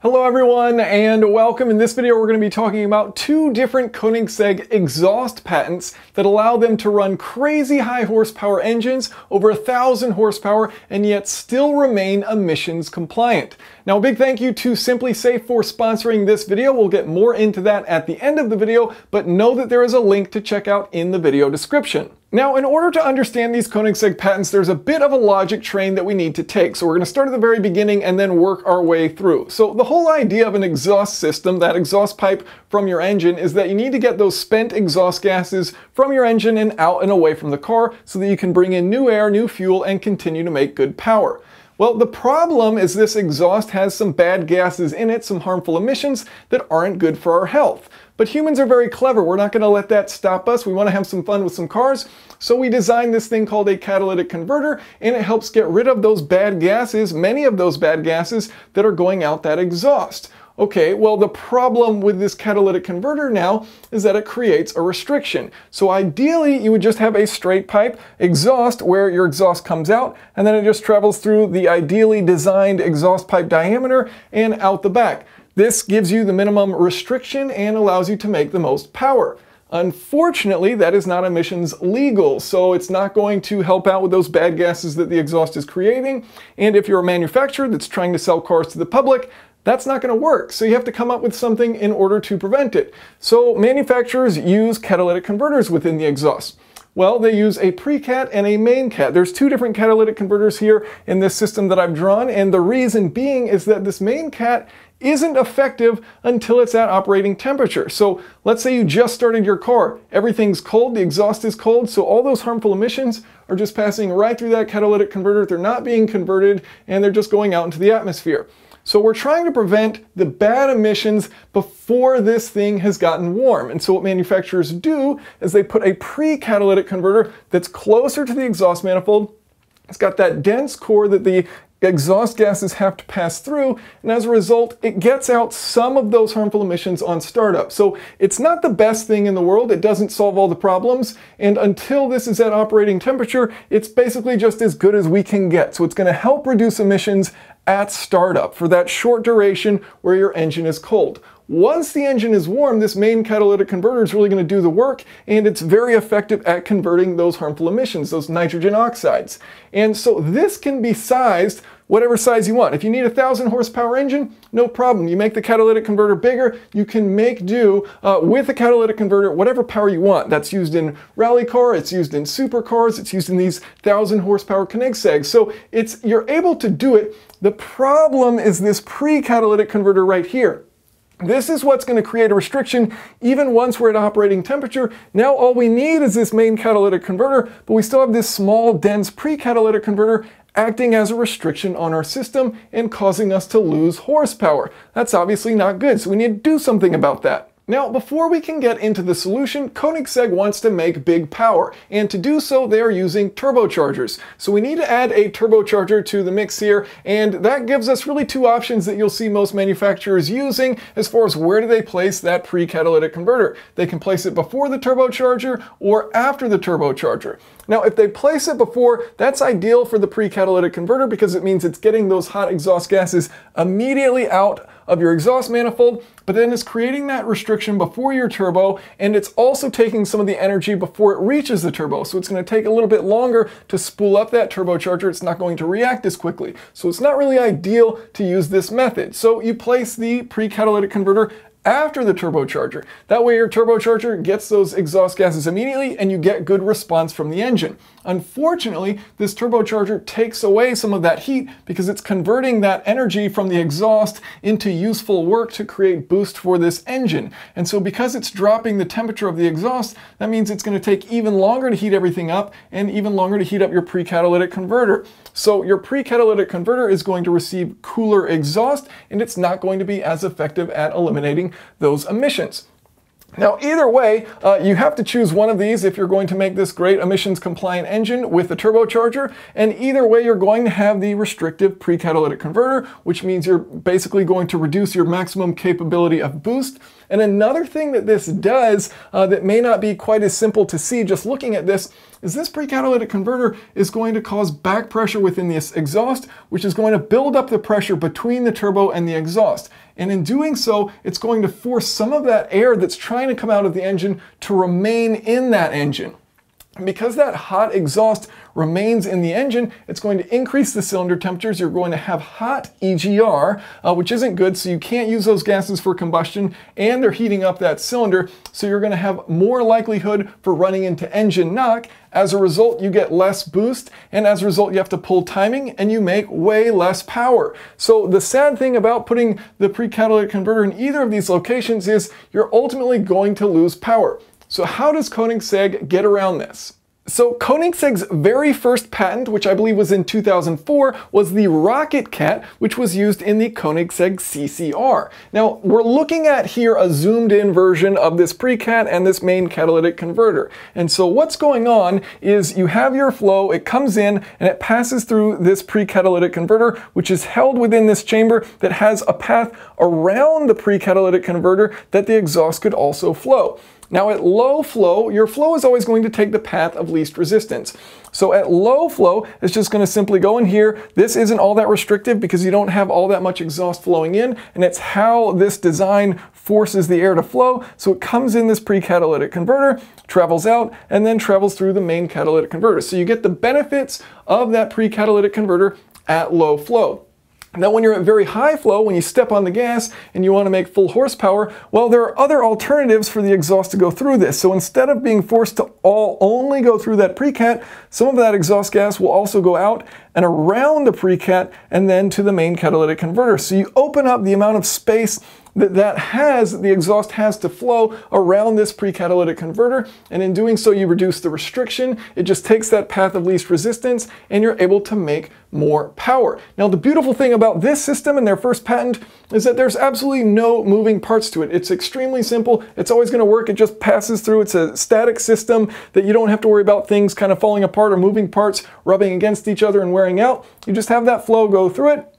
Hello everyone and welcome. In this video we're going to be talking about two different Koenigsegg exhaust patents that allow them to run crazy high horsepower engines over a thousand horsepower and yet still remain emissions compliant. Now a big thank you to SimpliSafe for sponsoring this video. We'll get more into that at the end of the video, but know that there is a link to check out in the video description. Now, in order to understand these Koenigsegg patents, there's a bit of a logic train that we need to take. So we're going to start at the very beginning and then work our way through. So the whole idea of an exhaust system, that exhaust pipe from your engine, is that you need to get those spent exhaust gases from your engine and out and away from the car so that you can bring in new air, new fuel, and continue to make good power. Well, the problem is this exhaust has some bad gases in it, some harmful emissions that aren't good for our health. But humans are very clever. We're not going to let that stop us. We want to have some fun with some cars. So we designed this thing called a catalytic converter, and it helps get rid of those bad gases, many of those bad gases that are going out that exhaust. Okay, well the problem with this catalytic converter now is that it creates a restriction. So ideally you would just have a straight pipe exhaust where your exhaust comes out and then it just travels through the ideally designed exhaust pipe diameter and out the back. This gives you the minimum restriction and allows you to make the most power. Unfortunately, that is not emissions legal, so it's not going to help out with those bad gases that the exhaust is creating. And if you're a manufacturer that's trying to sell cars to the public, that's not going to work. So you have to come up with something in order to prevent it. So manufacturers use catalytic converters within the exhaust. Well, they use a pre-cat and a main cat. There's two different catalytic converters here in this system that I've drawn, and the reason being is that this main cat isn't effective until it's at operating temperature. So let's say you just started your car. Everything's cold, the exhaust is cold, so all those harmful emissions are just passing right through that catalytic converter. They're not being converted, and they're just going out into the atmosphere. So we're trying to prevent the bad emissions before this thing has gotten warm. And so what manufacturers do is they put a pre-catalytic converter that's closer to the exhaust manifold. It's got that dense core that the exhaust gases have to pass through, and as a result, it gets out some of those harmful emissions on startup. So it's not the best thing in the world, it doesn't solve all the problems, and until this is at operating temperature, it's basically just as good as we can get. So it's gonna help reduce emissions at startup for that short duration where your engine is cold. Once the engine is warm, this main catalytic converter is really going to do the work, and it's very effective at converting those harmful emissions, those nitrogen oxides. And so this can be sized whatever size you want. If you need a 1,000 horsepower engine, no problem. You make the catalytic converter bigger, you can make do uh, with a catalytic converter whatever power you want. That's used in rally car, it's used in supercars, it's used in these 1,000 horsepower Koenigsegg. So it's you're able to do it. The problem is this pre-catalytic converter right here. This is what's going to create a restriction even once we're at operating temperature. Now all we need is this main catalytic converter, but we still have this small, dense pre-catalytic converter acting as a restriction on our system and causing us to lose horsepower. That's obviously not good, so we need to do something about that. Now, before we can get into the solution, Koenigsegg wants to make big power, and to do so, they are using turbochargers. So we need to add a turbocharger to the mix here, and that gives us really two options that you'll see most manufacturers using as far as where do they place that pre-catalytic converter. They can place it before the turbocharger or after the turbocharger. Now, if they place it before, that's ideal for the pre-catalytic converter because it means it's getting those hot exhaust gases immediately out of your exhaust manifold, but then it's creating that restriction before your turbo, and it's also taking some of the energy before it reaches the turbo. So it's going to take a little bit longer to spool up that turbocharger. It's not going to react as quickly. So it's not really ideal to use this method. So you place the pre-catalytic converter after the turbocharger. That way your turbocharger gets those exhaust gases immediately and you get good response from the engine. Unfortunately, this turbocharger takes away some of that heat because it's converting that energy from the exhaust into useful work to create boost for this engine. And so because it's dropping the temperature of the exhaust, that means it's going to take even longer to heat everything up and even longer to heat up your pre-catalytic converter. So your pre-catalytic converter is going to receive cooler exhaust and it's not going to be as effective at eliminating those emissions. Now, either way, uh, you have to choose one of these if you're going to make this great emissions compliant engine with the turbocharger. And either way, you're going to have the restrictive pre-catalytic converter, which means you're basically going to reduce your maximum capability of boost And another thing that this does uh, that may not be quite as simple to see just looking at this is this pre-catalytic converter is going to cause back pressure within this exhaust, which is going to build up the pressure between the turbo and the exhaust. And in doing so, it's going to force some of that air that's trying to come out of the engine to remain in that engine. Because that hot exhaust remains in the engine, it's going to increase the cylinder temperatures. You're going to have hot EGR, uh, which isn't good, so you can't use those gases for combustion, and they're heating up that cylinder, so you're going to have more likelihood for running into engine knock. As a result, you get less boost, and as a result, you have to pull timing, and you make way less power. So the sad thing about putting the pre-catalytic converter in either of these locations is you're ultimately going to lose power. So how does Koenigsegg get around this? So Koenigsegg's very first patent, which I believe was in 2004, was the Rocket Cat, which was used in the Koenigsegg CCR. Now, we're looking at here a zoomed in version of this pre-cat and this main catalytic converter. And so what's going on is you have your flow, it comes in and it passes through this pre-catalytic converter, which is held within this chamber that has a path around the pre-catalytic converter that the exhaust could also flow. Now at low flow, your flow is always going to take the path of least resistance. So at low flow, it's just going to simply go in here. This isn't all that restrictive because you don't have all that much exhaust flowing in, and it's how this design forces the air to flow. So it comes in this pre-catalytic converter, travels out, and then travels through the main catalytic converter. So you get the benefits of that pre-catalytic converter at low flow. Now when you're at very high flow, when you step on the gas and you want to make full horsepower, well there are other alternatives for the exhaust to go through this. So instead of being forced to all only go through that precat, some of that exhaust gas will also go out and around the precat and then to the main catalytic converter. So you open up the amount of space that that has, the exhaust has to flow around this pre-catalytic converter, and in doing so you reduce the restriction, it just takes that path of least resistance, and you're able to make more power. Now the beautiful thing about this system and their first patent is that there's absolutely no moving parts to it. It's extremely simple, it's always going to work, it just passes through, it's a static system that you don't have to worry about things kind of falling apart or moving parts rubbing against each other and wearing out. You just have that flow go through it,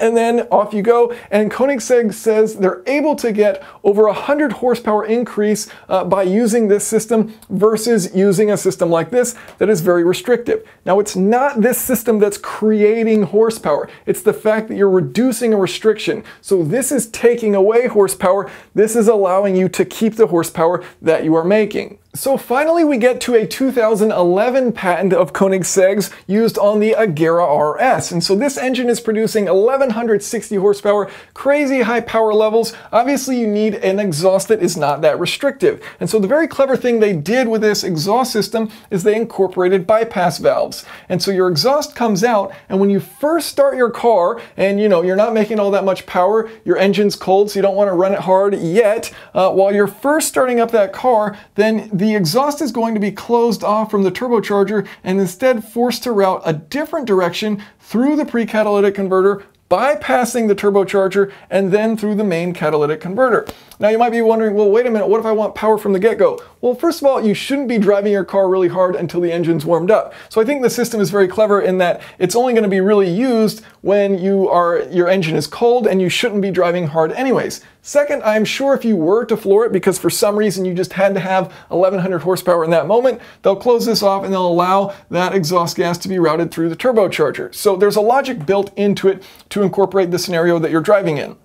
and then off you go. And Koenigsegg says they're able to get over 100 horsepower increase uh, by using this system versus using a system like this that is very restrictive. Now, it's not this system that's creating horsepower. It's the fact that you're reducing a restriction. So this is taking away horsepower. This is allowing you to keep the horsepower that you are making. So finally we get to a 2011 patent of Koenigsegg's used on the Agera RS. And so this engine is producing 1160 horsepower, crazy high power levels. Obviously you need an exhaust that is not that restrictive. And so the very clever thing they did with this exhaust system is they incorporated bypass valves. And so your exhaust comes out and when you first start your car and you know you're not making all that much power, your engine's cold so you don't want to run it hard yet, uh, while you're first starting up that car, then the the exhaust is going to be closed off from the turbocharger and instead forced to route a different direction through the pre-catalytic converter bypassing the turbocharger and then through the main catalytic converter. Now you might be wondering, well, wait a minute, what if I want power from the get-go? Well, first of all, you shouldn't be driving your car really hard until the engine's warmed up. So I think the system is very clever in that it's only going to be really used when you are your engine is cold and you shouldn't be driving hard anyways. Second, I'm sure if you were to floor it because for some reason you just had to have 1100 horsepower in that moment, they'll close this off and they'll allow that exhaust gas to be routed through the turbocharger. So there's a logic built into it to incorporate the scenario that you're driving in.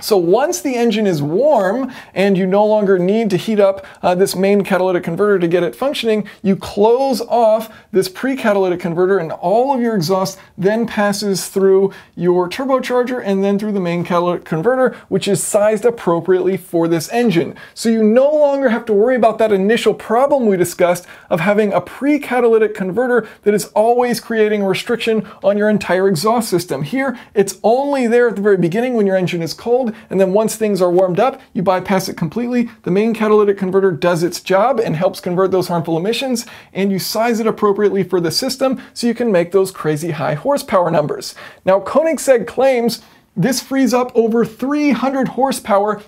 So once the engine is warm and you no longer need to heat up uh, this main catalytic converter to get it functioning, you close off this pre-catalytic converter and all of your exhaust then passes through your turbocharger and then through the main catalytic converter, which is sized appropriately for this engine. So you no longer have to worry about that initial problem we discussed of having a pre-catalytic converter that is always creating restriction on your entire exhaust system. Here, it's only there at the very beginning when your engine is cold cold, and then once things are warmed up, you bypass it completely. The main catalytic converter does its job and helps convert those harmful emissions, and you size it appropriately for the system so you can make those crazy high horsepower numbers. Now, Koenigsegg claims this frees up over 300 horsepower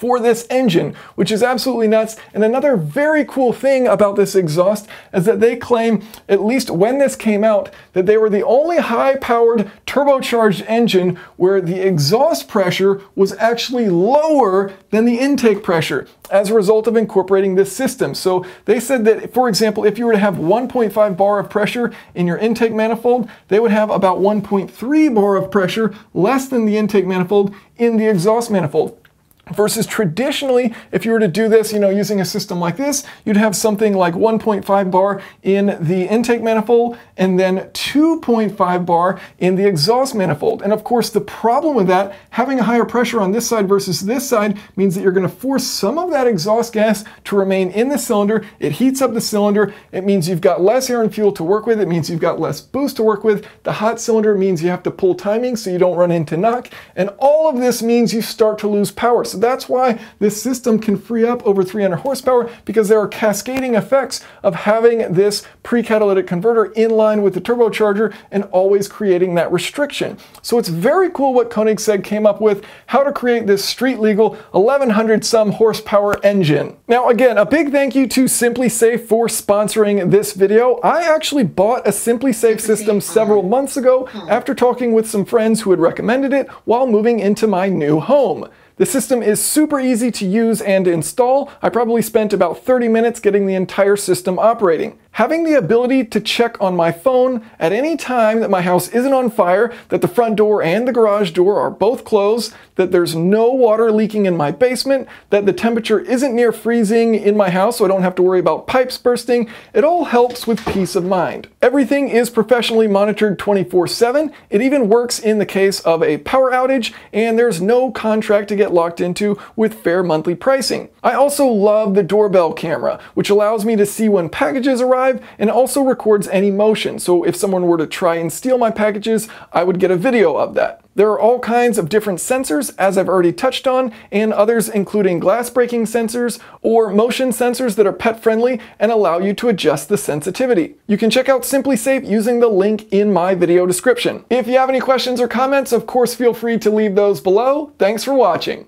for this engine, which is absolutely nuts. And another very cool thing about this exhaust is that they claim, at least when this came out, that they were the only high-powered turbocharged engine where the exhaust pressure was actually lower than the intake pressure as a result of incorporating this system. So they said that, for example, if you were to have 1.5 bar of pressure in your intake manifold, they would have about 1.3 bar of pressure less than the intake manifold in the exhaust manifold. Versus traditionally, if you were to do this, you know, using a system like this, you'd have something like 1.5 bar in the intake manifold and then 2.5 bar in the exhaust manifold. And of course, the problem with that, having a higher pressure on this side versus this side, means that you're going to force some of that exhaust gas to remain in the cylinder. It heats up the cylinder. It means you've got less air and fuel to work with. It means you've got less boost to work with. The hot cylinder means you have to pull timing so you don't run into knock. And all of this means you start to lose power. So that's why this system can free up over 300 horsepower because there are cascading effects of having this pre-catalytic converter in line with the turbocharger and always creating that restriction. So it's very cool what Koenigsegg came up with, how to create this street legal 1100 some horsepower engine. Now again, a big thank you to SimpliSafe for sponsoring this video. I actually bought a SimpliSafe system several uh-huh. months ago hmm. after talking with some friends who had recommended it while moving into my new home. The system is super easy to use and install. I probably spent about 30 minutes getting the entire system operating. Having the ability to check on my phone at any time that my house isn't on fire, that the front door and the garage door are both closed, that there's no water leaking in my basement, that the temperature isn't near freezing in my house so I don't have to worry about pipes bursting, it all helps with peace of mind. Everything is professionally monitored 24-7. It even works in the case of a power outage, and there's no contract to get locked into with fair monthly pricing. I also love the doorbell camera, which allows me to see when packages arrive and also records any motion. So if someone were to try and steal my packages, I would get a video of that. There are all kinds of different sensors, as I've already touched on, and others including glass breaking sensors or motion sensors that are pet friendly and allow you to adjust the sensitivity. You can check out SimpliSafe using the link in my video description. If you have any questions or comments, of course feel free to leave those below. Thanks for watching.